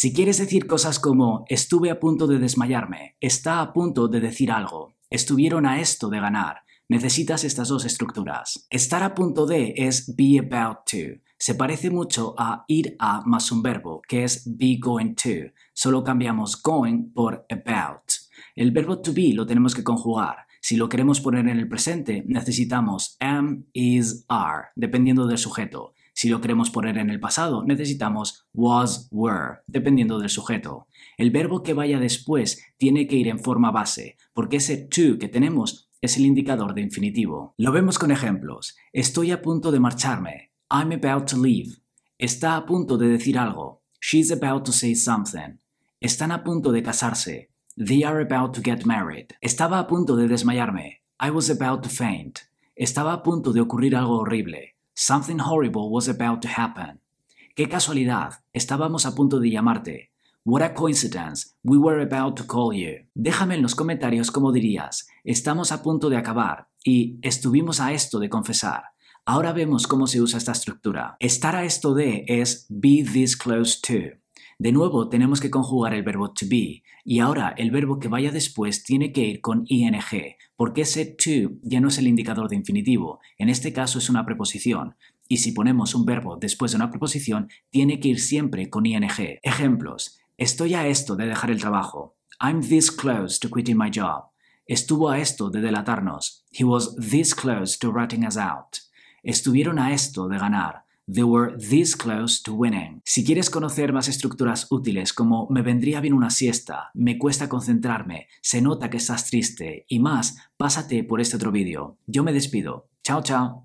Si quieres decir cosas como estuve a punto de desmayarme, está a punto de decir algo, estuvieron a esto de ganar, necesitas estas dos estructuras. Estar a punto de es be about to. Se parece mucho a ir a más un verbo, que es be going to. Solo cambiamos going por about. El verbo to be lo tenemos que conjugar. Si lo queremos poner en el presente, necesitamos am, is, are, dependiendo del sujeto. Si lo queremos poner en el pasado, necesitamos was, were, dependiendo del sujeto. El verbo que vaya después tiene que ir en forma base, porque ese to que tenemos es el indicador de infinitivo. Lo vemos con ejemplos. Estoy a punto de marcharme. I'm about to leave. Está a punto de decir algo. She's about to say something. Están a punto de casarse. They are about to get married. Estaba a punto de desmayarme. I was about to faint. Estaba a punto de ocurrir algo horrible. Something horrible was about to happen. Qué casualidad, estábamos a punto de llamarte. What a coincidence, we were about to call you. Déjame en los comentarios cómo dirías, estamos a punto de acabar y estuvimos a esto de confesar. Ahora vemos cómo se usa esta estructura. Estar a esto de es be this close to. De nuevo tenemos que conjugar el verbo to be y ahora el verbo que vaya después tiene que ir con ing, porque ese to ya no es el indicador de infinitivo, en este caso es una preposición, y si ponemos un verbo después de una preposición tiene que ir siempre con ing. Ejemplos, estoy a esto de dejar el trabajo. I'm this close to quitting my job. Estuvo a esto de delatarnos. He was this close to ratting us out. Estuvieron a esto de ganar. They were this close to winning. Si quieres conocer más estructuras útiles como me vendría bien una siesta, me cuesta concentrarme, se nota que estás triste y más, pásate por este otro vídeo. Yo me despido. Chao, chao.